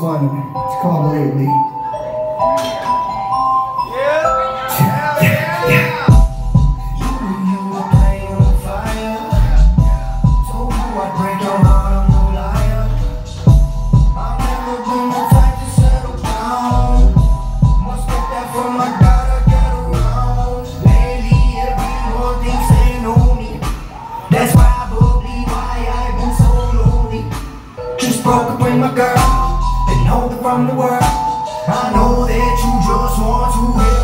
fun. It's called Lately. from the world. I know that you just want to hear.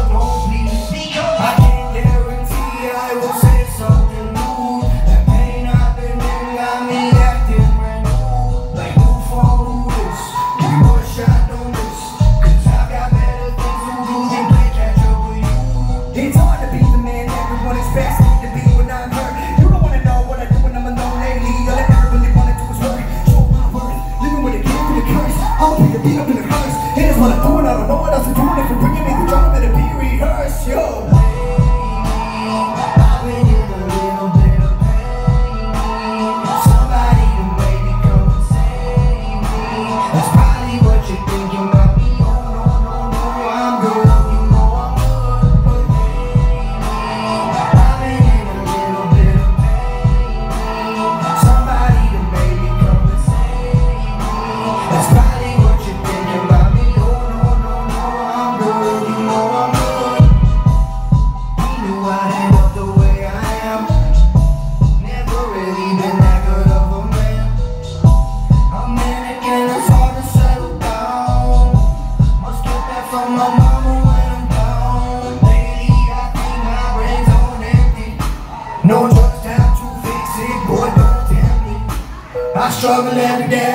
struggle every day.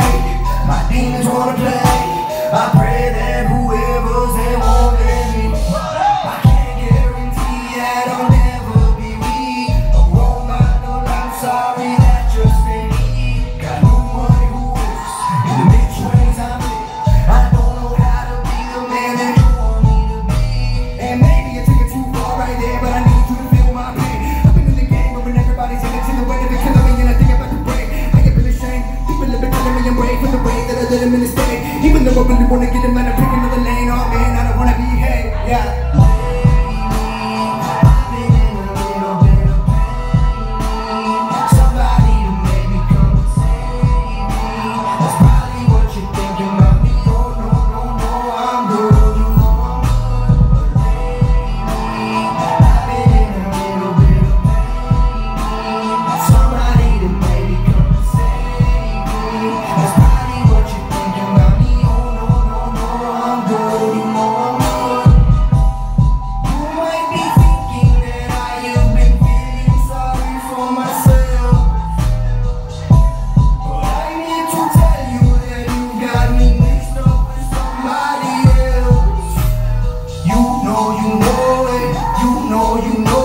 My demons wanna play. I pray that. better than a. Even though I really wanna get him know you know it, you know you know